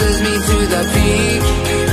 passes me to the peak.